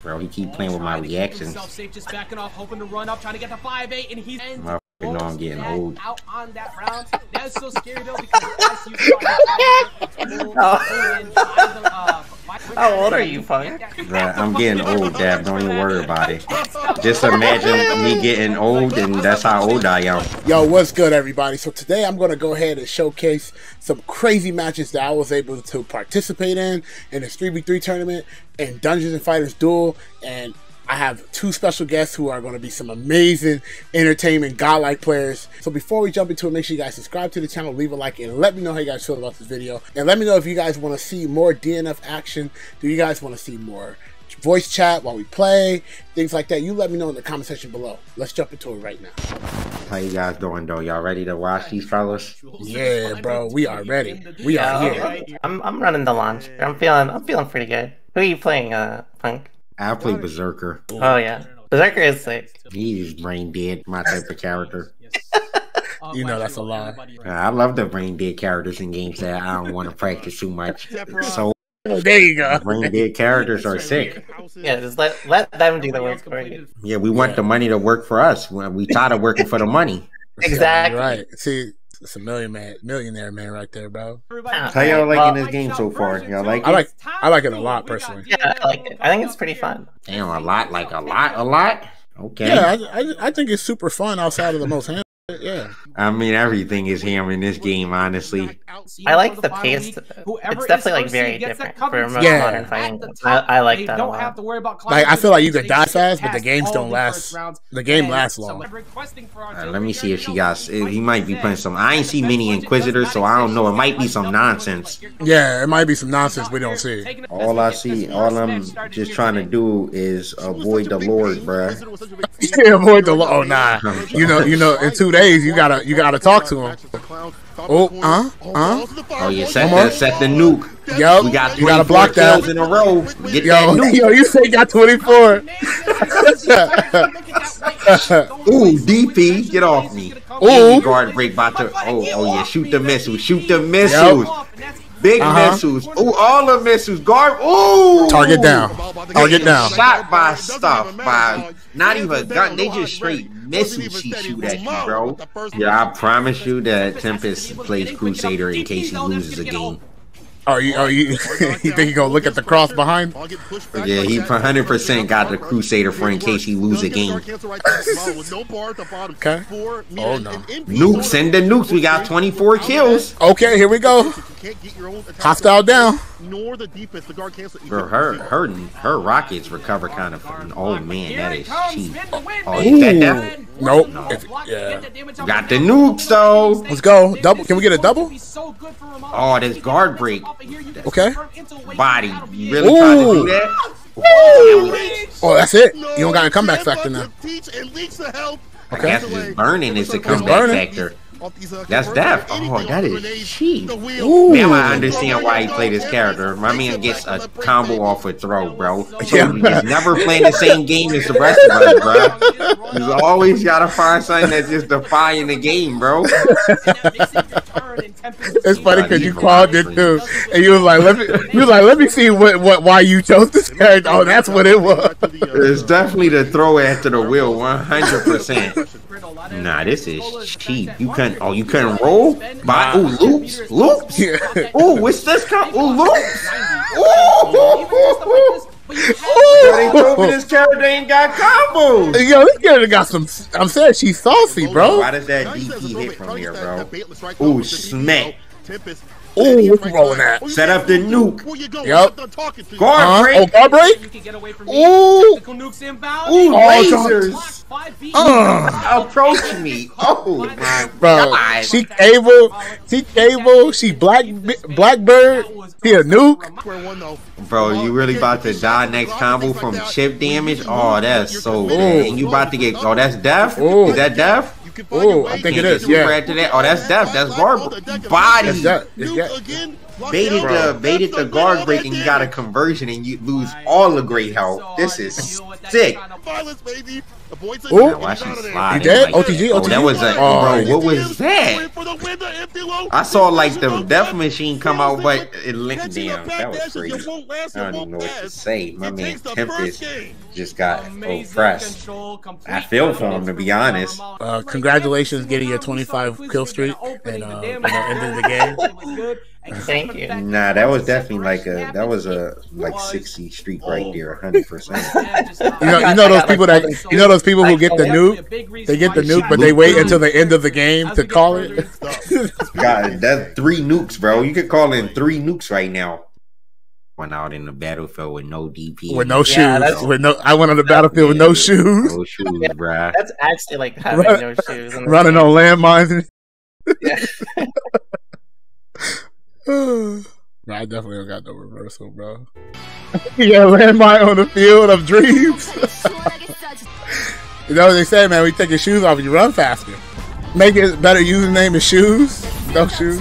Bro, he keep playing with my Trying to reactions. himself safe, just backing off, hoping to run up, trying to get the 5-8, and he's ends Motherfucker know I'm getting old. out on that round. That is so scary though because as you saw, How old are you, Punk? Bruh, I'm getting old, Dab. Don't even worry about it. Just imagine me getting old, and that's how old I am. Yo, what's good, everybody? So today I'm going to go ahead and showcase some crazy matches that I was able to participate in in this 3v3 tournament and Dungeons and Fighters Duel. And I have two special guests who are going to be some amazing entertainment, godlike players. So before we jump into it, make sure you guys subscribe to the channel, leave a like, and let me know how you guys feel about this video. And let me know if you guys want to see more DNF action. Do you guys want to see more voice chat while we play? Things like that. You let me know in the comment section below. Let's jump into it right now. How you guys doing, though? Y'all ready to watch these fellas? Yeah, bro, we are ready. We are here. I'm I'm running the launch. I'm feeling I'm feeling pretty good. Who are you playing, uh, Punk? I play Berserker. Oh yeah, Berserker is sick. He's brain dead, my type of character. You know that's a lie. I love the brain dead characters in games that I don't want to practice too much. So Oh, there you go. brain dead characters are sick. Yeah, just let let them do the work for you. Yeah, we want the money to work for us. We we tired of working for the money. Exactly. Right. See, it's a million man, millionaire man right there, bro. How y'all liking this game so far? Y'all like it? I it? like, I like it a lot personally. Yeah, I like it. I think it's pretty fun. Damn, a lot, like a lot, a lot. Okay. Yeah, I, I, I think it's super fun outside of the most hand. Yeah. I mean, everything is ham in this game, honestly. I like the pace. It's definitely like very different for most Yeah. modern fighting. games. I, I like that a Don't have lot. to worry about Like, I feel like you can die fast, but the games don't last- the game lasts long. I'm requesting for our Uh, let me see if guys, she got. He might be playing some. I ain't see many Inquisitors, so I don't know. It might be some nonsense. Yeah, it might be some nonsense we don't see. All I see, all I'm just trying to do is avoid the Lord, bruh. Yeah, avoid the law. Oh nah. You know, you know, in two days you gotta you gotta talk to him. Oh, uh, uh. Oh yeah, set the set the nuke. Yo, We got you gotta block that. in a row. Get Yo, yo, you say you got 24. Ooh, DP, get off me. Ooh. Guard break about to. Oh, oh yeah, shoot the missiles. Shoot the missiles. Big Uh-huh. missiles. Ooh, all the missiles. Guard. Ooh. Target down. Target down. Shot by stuff by not even gun. They just straight missiles she shoot at you, bro. Yeah, I promise you that Tempest plays Crusader in case he loses a game. Oh, you, oh, you, you think you gonna look at the cross behind? Yeah, he 100% got the Crusader for in case he lose a game. Okay. Oh, no. Nukes, send the nukes. We got 24 kills. Okay, here we go. Hostile down. Nor the defense, the guard cancel. Bro, her her her rockets recover kind of. Oh man, that is cheap. Oh, is that that? Nope. If, yeah. Got the nukes though. Let's go. Double. Can we get a double? Oh, this guard break Okay. body. You really trying to Ooh. do that? Oh, that's it. You don't got a comeback factor now. I guess just burning is the comeback burning. factor. That's death. Oh, that is cheap. Ooh. Now I understand why he played this character. My man gets a combo off a throw, bro. Yeah. he's never playing the same game as the rest of us, bro. He's always gotta find something that's just defying the game, bro. It's funny because you called it too, and you was like, "Let me," you was like, "Let me see what, what, why you chose this character." Oh, that's what it was. It's definitely the throw after the wheel, 100%. Nah, this is cheap. You couldn't. Oh, you couldn't roll. By ooh loops, loops. Yeah. Ooh, what's this? Com- ooh loops. Ooh. Ooh. They told me this character ain't got combos. Yo, this character got some. I'm saying she's saucy, bro. Why does that DP hit from here, bro? Ooh, smack. Ooh, what you rolling at? Set up the nuke. Yup. Guard Huh? break. Oh, guard break. Ooh. Tactical nukes. Ooh, Oh, lasers. Uh, Approach me. Oh my bro, god. she cable, she cable, she black blackbird. He a nuke. Bro, you really about to die next combo from chip damage? Oh, that's so bad. And you about to get. Oh, that's death? Ooh. Is that death? Oh, I think it Can't is. get Yeah, after that. Oh, that's death. That's guard body. That's that. It's that. Baited the baited the guard break and you got a conversion and you lose all the great health. This is sick. Violence, baby. The boys Ooh. Now watch him out slide. You dead? Like- OTG, Oh, that was a Oh, bro. What was that? For the win, the empty low. I saw like the death machine come out, but it linked down. That was crazy. I don't even know what to say. My man Tempest just got Amazing oppressed. I feel for him, to be honest. Uh, congratulations getting your 25 kill streak and, uh, you know, ending the game. Thank you. Nah, that was definitely like a that was a like sixty streak right oh. there, hundred percent. You know, you know those people that you know those people who get the nuke. They get the nuke, but they wait until the end of the game to call it. God, that's three nukes, bro. You could call in three nukes right now. Went out in the battlefield with no DP, with no Yeah, shoes. With no, I went on the battlefield with no shoes, no shoes, bruh. That's actually like having Run- no shoes. in running game. on landmines. Yeah. bro, I definitely don't got no reversal, bro. yeah, landmine on the field of dreams. you know what they say, man? We take your shoes off, you run faster. Make it better username is shoes. No shoes.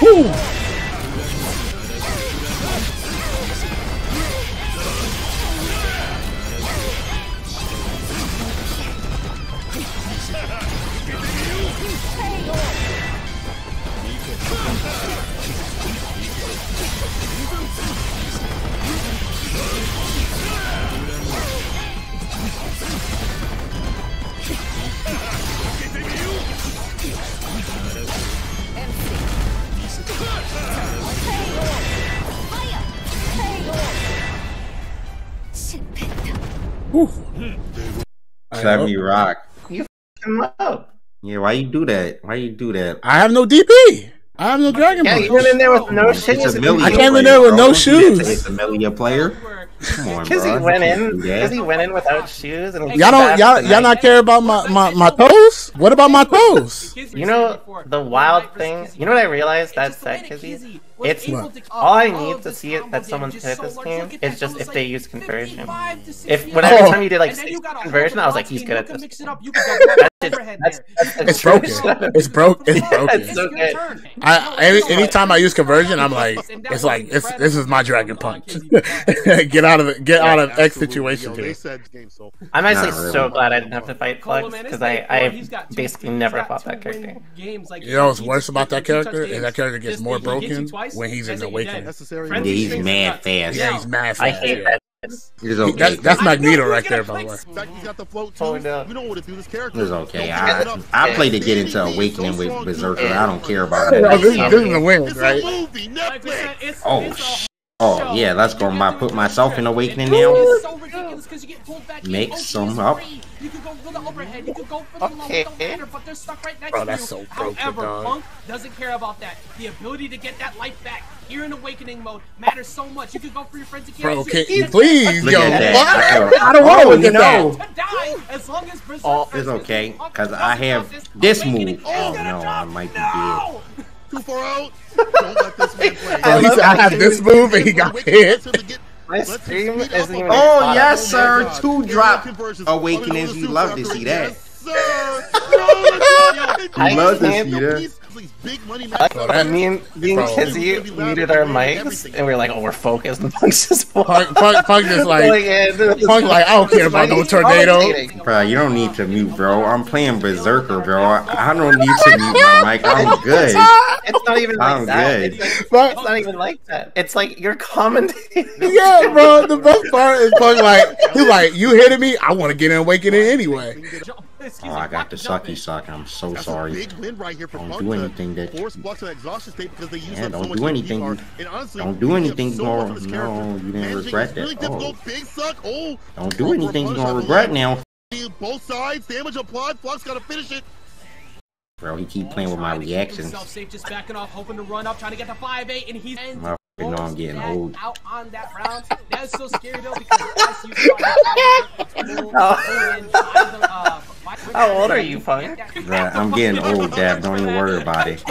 Whew. I Let know. me rock. Come up. Yeah, why you do that? Why you do that? I have no DP. I have no Dragon Yeah, you went in there with no It's shoes. I came in player, there with no shoes. It's a Amelia player. Come on, Because he went in. Because he went in without shoes and Y'all don't y'all y'all not care about my, my, my toes? What about my toes? You know the wild thing. You know what I realized that set, Kizzie? It's what? all I need to see it that someone's good at this game is just if they use conversion. If when every Oh. time you did like six conversion, I was like, he's good at this. Mix it That's up. You can go That's, overhead that's, there. that's the It's broken. It's broke. It's It's broken. so good. I any anytime I use conversion, I'm like, it's like it's this is my dragon punch. get out of it. Get out of X situation yo, here. said game so. I'm actually really. so glad I didn't have to fight Flux because I I basically never fought that character. You know what's worse about that character is that character gets more broken when he's in the awakening. Yeah, he's mad fast. Yeah, he's mad. fast. I hate that. It's okay. That's that's Magneto right there, by the way. In fact, he's got the float Oh, too. no. We don't want to do this character. It's okay. I mess. I play to get into Awakening with Berserker. I don't care about that. this, this is a win, It's a right? movie, Netflix. Oh, sh- oh yeah. Let's go. My put myself in Awakening now. So ridiculous 'cause you get pulled back in. Make some up. You can go for the overhead. You can go for the. Okay. It don't matter, but they're stuck right next Bro, to that's you. so broken, However, dog. Punk doesn't care about that. The ability to get that life back here in Awakening mode matters so much. You can go for your friends and Bro, kids. can, please, Look yo, what? I don't want to Oh, you know. that. To die as long as Oh, it's okay, cause I have this this move. Oh no, I might be dead. No! Too far out. Don't let this man play. Bro, he I have this move and he got hit. My stream isn't even. Oh caught yes, up. sir. Two Yeah, drop conversions. awakenings. Oh, You love to see that. Yes, sir. No, the drop. Love to see that. Please, please, big money I Bro, like that- me and, me and. Kizzie muted our mics and we are like, oh, we're focused. And Punk's just Punk, Punk, Punk just like, Punk like, I don't care about no tornado. Bro, you don't need to mute, bro. I'm playing Berserker, bro. I, I don't need to mute my mic. I'm good. It's not even like I'm that. good. It's, like, But- it's not even like that. It's like you're commentating. yeah, bro. The best part is Punk like, he's like, you hitting me? I want to get in awakening anyway. Oh, I got the sucky suck. I'm so That's a sorry. big win right here for Don't Punk do anything that- force Flux to an exhaustion state because they use Yeah, don't much do of anything the you- V-bar. And honestly, don't do anything gives you so much gonna- no, you didn't regret that. really Oh. big suck. Oh, Don't do oh, anything you're gonna regret now. both sides, damage applied. Flux got to finish it. Bro, he keep playing with my Trying to keep reactions. himself safe, just backing off, hoping to run up, trying to get the 5-8, and he's Motherfucker know I'm getting old. Out on that round. That is so scary though because as you oh. saw, How old are you, Punk? Bruh, I'm getting old, Dab. Don't even worry about it.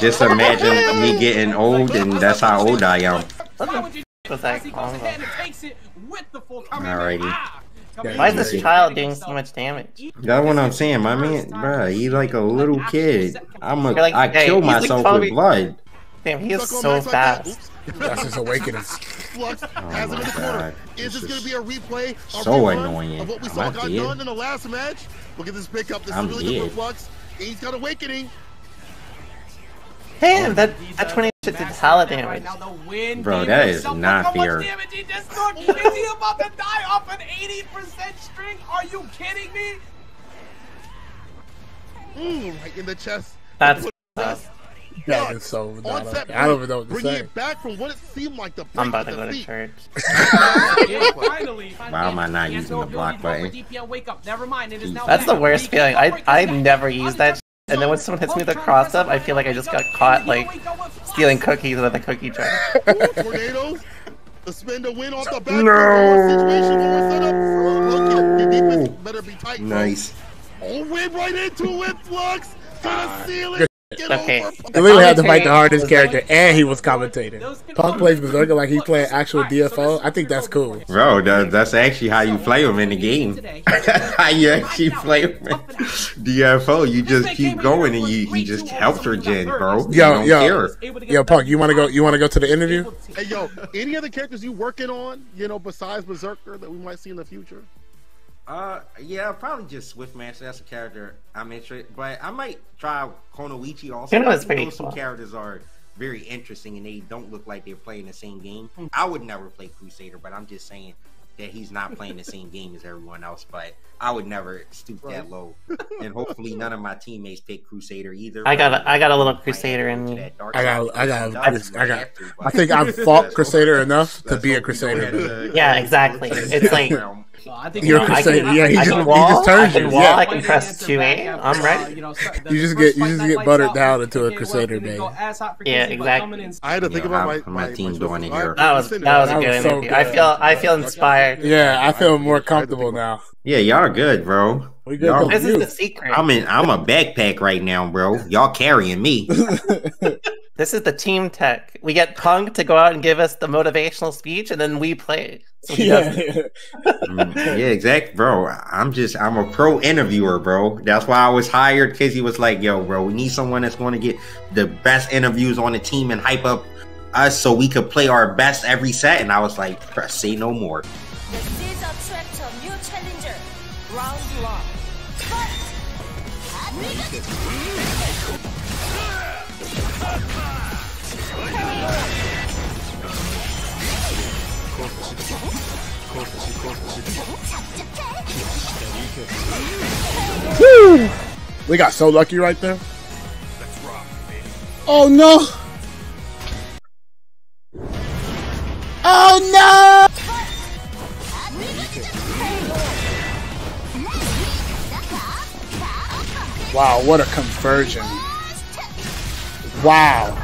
Just imagine me getting old, and that's how old I am. What the f- was that As he goes ahead combo? and takes it with the full Alrighty. Why is this child doing so much damage? That's what I'm saying, my man, bro. He's like a little kid. I'm a, like, I hey, kill he's like myself with blood. Damn, he is so Max like fast. Oops. That's his awakening. Flux oh has him Oh my in the corner. God. Is This this gonna be a replay? So annoying. Of what we saw I got done in the last match? Look at this pickup. This I'm is really good dead. for Flux. He's got awakening. Damn, that that 20 should did hella damage. Bro, that is not fair. Damage he just took. Is he about to die off an 80% string? Are you kidding me? Mm, right in the chest. That's Chest. That is so. On not set okay. I don't even know what to bringing say. it back from what it seemed like the I'm about to of go to church. Finally. Why am I not using the block ability button? offer DPL wake up. Never mind. It is now That's the worst feeling. I I never use that. And then when someone hits me with a cross up, I feel like I just got caught like stealing cookies with a cookie jar. Tornadoes. The spin to win off the back. No. Situation more setup. Look at your defense better be tight. Nice. Oh, win right into it, Flux. To the ceiling. Good. Get Okay. over. He literally had to fight the hardest character, and he was commentating. Punk plays Berserker like he playing actual DFO. I think that's cool. Bro, that, that's actually how you play him in the game. how you actually play him in DFO. You just keep going and you, you just help your gen, bro. Yo, yo. care. Yo, Punk, you want to go? You want to go to the interview? Hey, yo, any other characters you working on, you know, besides Berserker that we might see in the future? Uh, yeah, probably just Swiftmaster. That's a character I'm interested, but I might try Kunoichi also. Kuno is I pretty Those two characters are very interesting, and they don't look like they're playing the same game. Hmm. I would never play Crusader, but I'm just saying that he's not playing the same game as everyone else. But I would never stoop that low, and hopefully none of my teammates pick Crusader either. I got a- I got a little Crusader in me. I got. I got, I, just, I got. I think I've fought Crusader enough to be a hope we go ahead Crusader. Yeah, exactly. It's like- I think You're a I Crusader. Yeah, he I just- can he just turns I you, wall, yeah. I can press 2A. I'm uh, ready. You just get- you just get buttered down into a Crusader, man. Yeah, exactly. I had to think Yeah, about how- my, my my, team my doing in choices. here? That was that was a That good so interview. I feel I feel inspired. Yeah, I feel more comfortable now. Yeah, y'all are good, bro. We good. Y'all- This is the secret. I'm in. I'm a backpack right now, bro. Y'all carrying me. This is the team tech. We get Punk to go out and give us the motivational speech, and then we play. So Yeah, Mm, yeah, exact, bro. I'm just. I'm a pro interviewer, bro. That's why I was hired because he was like, "Yo, bro, we need someone that's going to get the best interviews on the team and hype up us so we could play our best every set." And I was like, say no more." The seeds attract a new challenger. Round one. Woo! We got so lucky right there. Oh no! Oh no! Wow, what a conversion. Wow.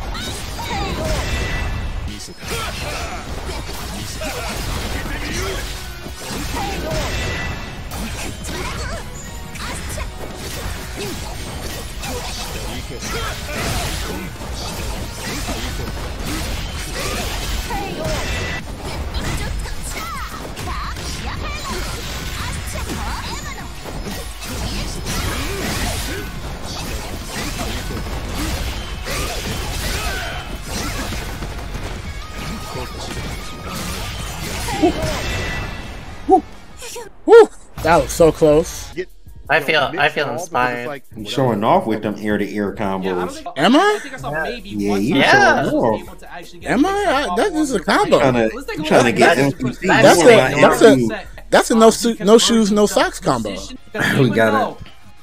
That was so close. Get, I you know, feel- I feel all because it's inspired. like, I'm showing off with them ear to ear combos. Am I? I think I saw maybe Yeah, you time showing I off. able to Am a I? mix I- up that on is a combo. trying to, Let's take a I'm trying to get That's- MVP. that's for a- that's a- That's a no su- no shoes, no socks combo. We gotta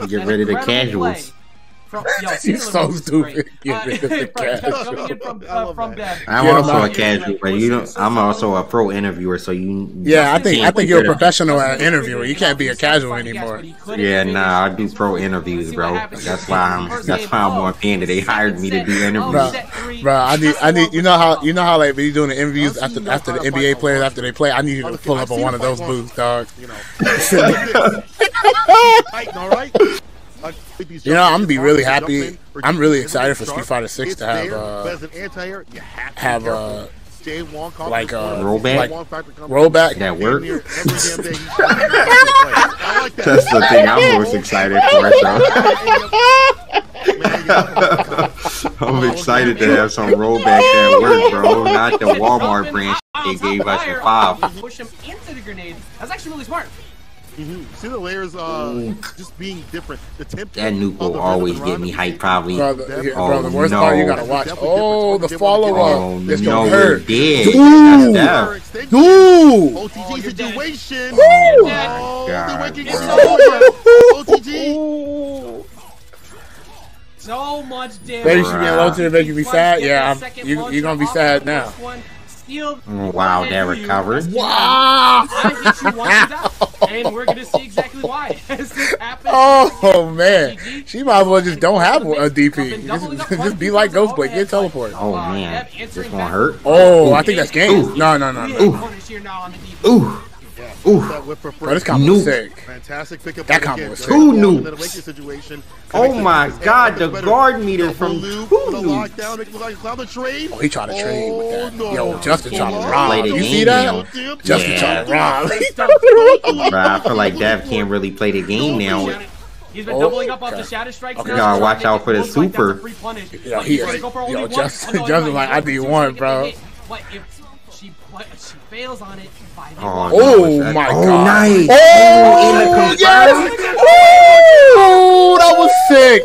get ready to casuals. From, yo, You're so stupid. great. Get rid of the from- Coming in from, I uh, love from that. them. I'm Get 'em also a casual, but you don't. I'm also a pro interviewer, so you. Yeah, I think I think you're a professional at interviewer. You can't be a casual anymore. Yeah, nah, I do pro interviews, bro. That's why I'm. That's why I'm on panda. They hired me to do interviews. Bruh, Bro, I need I need you know how you know how like when you doing the interviews after after the NBA players after they play, I need you to pull up on one of those booths, dog. You know, Titan, all right. You know, I'm gonna be really happy. I'm really excited for Street Fighter 6 to have, uh, as anti-air, you have to be have careful. uh JWong Like, uh, Rollback? Rollback. That work? Every damn day he's trying to get that play. I like that. That's the thing I'm most excited for, so. I'm excited to have some rollback that work, bro. Not the Walmart branch they gave us for five. Push him into the grenade. That's actually really smart. Mhm. See the layers uh, just being different. The tempo That nuke will always get me rhyme hyped, probably. Bro, the, here, Oh, bro, the worst no. part you gotta watch. Oh, the follow up. Oh, This no, gonna hurt. dead. Ooh. That's. Dude. OTG situation. You're dead. Oh, God, the wicked is over. OTG. So much damage. Baby should be Bruh. low to make you be sad. Yeah, I'm, second you launcher you gonna be sad now. first one, steal- Oh, wow, go that recovered. you. Wow. I hit you once and we're gonna see exactly why. As this happens, Oh man, GG. she might as well just don't have a I've DP. Just, just be like Ghostblade, get teleport. Oh, Uh, man. This answering gonna hurt. Oh, I think that's game. No, no, no, no. have corners here now on the defense. Ooh. Ooh. That whip for Bro, this combo Nuke. sick. Fantastic pickup. That combo was sick. Two Wong in nukes. situation. Oh my God, the guard meter from two with a nukes. lockdown, make it look like a cloud of trade. Oh, he tried to trade with oh, that. Oh. Yo, Justin tried to rob. Play the You game see now. that? Justin Yeah. tried to rob. Bruh, I feel like Dev can't really play the game now. He's been Oh, doubling up off okay. the shatter strikes. Okay. now. Gotta watch out for the make it look like super. free punish. Yo, he he's is- go for yo, one. Justin- Oh, no, Justin's like, I need one, bro. the hit. But if she, she fails on it, by the Oh, one. Oh no, my oh, god. nice. Oh, in the oh, yes. Oh, that was sick.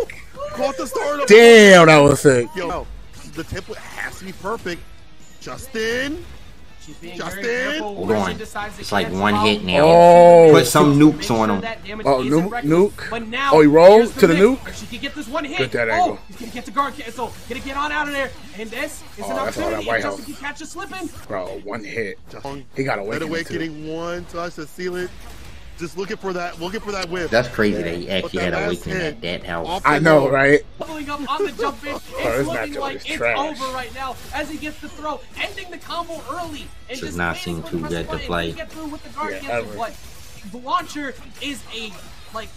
Caught the start. Damn, that was sick. Yo, the template has to be perfect. Justin. She's being Justin? Hold on. It's like one hit now. Oh. Put some nukes on him. Oh, isn't nuke- nuke? Now, Oh, he rolled to the mix. nuke? If she can get this one hit. Get that oh, angle. he's gonna get the guard cancel. Gonna get on out of there. And this is Oh, an that's that opportunity. white If Justin can catch a slipping. Bro, one hit. Justin. He got That awakened too. awakening one touch to seal it. Just looking for that. Looking for that whip. That's crazy that he actually that had a awakening hit at that house. I know, rope. right? Pulling up on the jump in. Oh, it's this looking like it's trash. over right now as he gets the throw, ending the combo early. And Does just not seem too the press good to button. play. Get through with the guard Yeah, cancel, ever. but the launcher is a like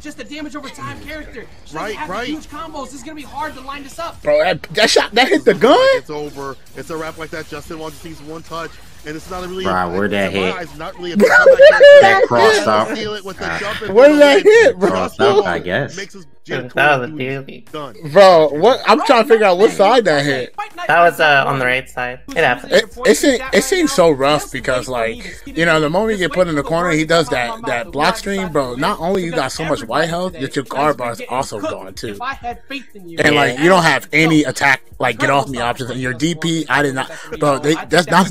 just a damage over time character. She doesn't Right, right. Huge combos. This is gonna be hard to line this up. Bro, that, that shot, that hit the gun? It's over. It's a wrap like that. Justin Wong just needs one touch. And it's not really Bruh, where'd that hit? eyes, Not really a Bro, comeback where'd character. that crossed Just up. seal it with the jump and Where did that hit, bro? Crossed up, I guess. Makes us That was a duties Bro, what? I'm trying to figure out what side that hit. That was uh, on the right side. It happened. It, it, seems, it seems so rough because, like, you know, the moment you get put in the corner, he does that that block stream, bro. Not only you got so much white health, that your guard bar is also gone too. If I had faith in you, And like, you don't have any attack, like get off me options. And your DP, I did not, bro. They, that's not.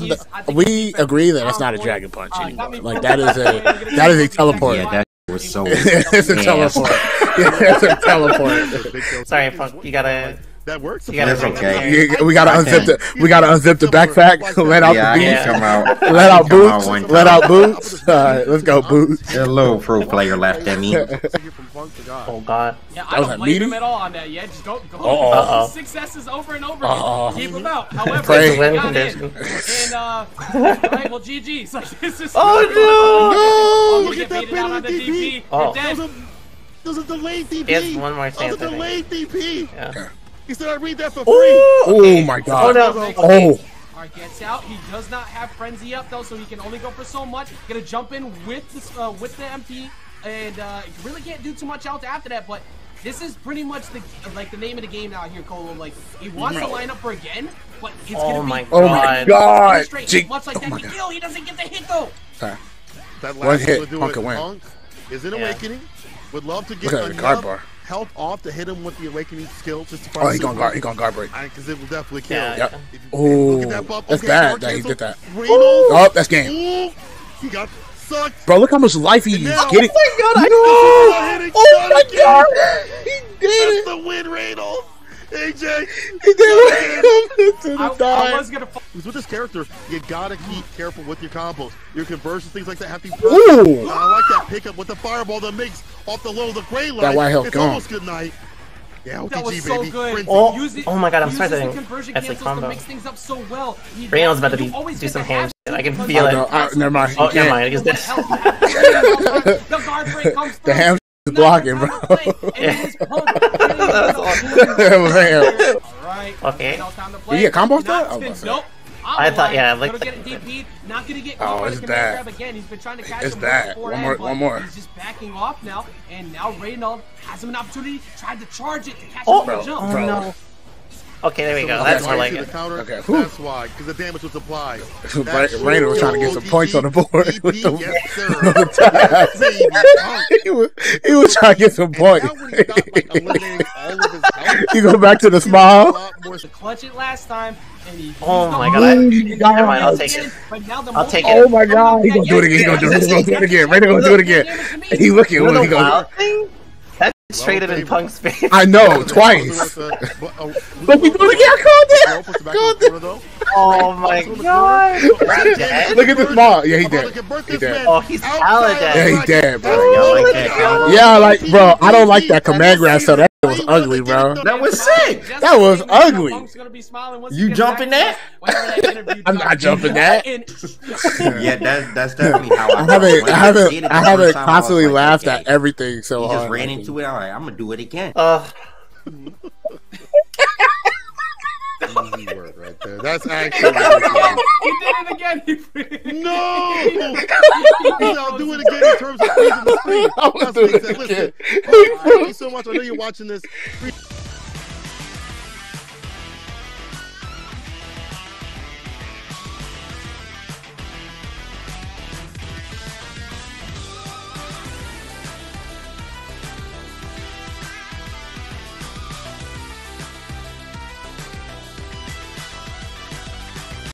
We agree that that's not a dragon punch anymore. Like that is a that is a teleport. Yeah, that was so. it's a teleport. Yeah, it's a teleport. Sorry, Punk. You gotta. That works. You That's okay. You- We gotta unzip the we gotta unzip the backpack. Let out Yeah, the can beats. come out. Let out boots. one Let time. out boots. All right, let's go boots. A little pro player left at me. Oh god. Yeah, That I was don't a blame him at all on that. Yeah, just go, go. Uh-oh. Uh-oh. Successes over and over Uh-oh. Keep him out. However, Pray. he Win got in. condition. And, uh, alright, well, GG's. Like, this is Oh, no! Look at that baited on the DP. DP. Oh. You're. There's a, there's a delayed DP. He has one more There's chance, a I think. delayed DP. Yeah. He said I read that for free. Oh my Oh god. no. Oh. Alright, gets out. He does not have frenzy up though, so he can only go for so much. Gonna jump in with the uh, with the MP, and uh, really can't do too much else after that. But this is pretty much the like the name of the game now here, Colo. Like he wants to line up for again, but it's Oh gonna be Oh my God. god. straight. Gee- Much like Oh that my he kill, he doesn't get the hit though. Sorry. That One hit, will do Punk it. win. Punk is an Yeah. awakening. Would love to get Look at the enough guard bar. Health off to hit him with the awakening skill. Just to Oh, he gonna guard. He gonna guard break. Because it will definitely kill. Yeah. Yep. Oh, that bump. that's Okay, bad guard that he did that. Reynolds. Oh, that's game. Ooh, he got sucked. Bro, look how much life he's now- getting. Oh no! my Oh my god! He That's did it! the win, Reynolds. AJ. He did it! to I, the I die. was gonna. Because with this character, you gotta keep careful with your combos. Your conversions, things like that have to be Ooh. I like that pickup with the fireball that makes off the low the gray line. That white health it's gone. almost good night. Yeah, OTG, That was baby. so good. Oh. Use it- oh my God, I'm uses sorry that- that's a combo. mix so well. He- about to be- do some the ham shit. I can oh, feel of it. the Oh, never mind. Oh, never can't. mind. He's dead. the guard break comes The through. ham is Not blocking, bro. counter play, and it is Punk. That was. Alright. Okay. Now it's time to Did play. get combo off that? Oh, Nope. I thought, yeah, like gonna get DP, not gonna get caught oh, it's bad. again. He's been trying to catch it's him bad. One more, one more. He's just backing off now, and now Reynald has him an opportunity. Tried to charge it to catch oh, him on the jump. Oh, no. Okay, there we go. That's more like it. Counter, okay. That's why, because the damage was applied. Rainer was trying to get some points on the board with the, yes, he, was, he was trying to get some points. he go back to the smile. Clutch it last time. Oh my god! I, never mind, I'll take it. I'll take it. Oh my god! He gonna do it again. He gonna do it. He gonna do it again. Rainer gonna do it again. He looking. What he gonna do? Traded in Punk's face. I know, twice. Look, we do it again. I called it. Called it. Oh my god. Look at this ball. Yeah, he dead. He dead. Oh, he's hella dead. Yeah, he dead, bro. Yeah, like, bro, I don't like that command grab, so that was ugly, bro. That was sick. That was ugly. You jumping that? I'm not jumping that. yeah, that's that's definitely how I. I haven't, I haven't, I haven't constantly laughed at everything so hard. Just ran into it. All right, I'm gonna do it again. Uh. Easy work right there. That's actually. he did it again. no. I'll do it again in terms of freezing the screen. I'm gonna do it again. Listen, thank you so much. I know you're watching this.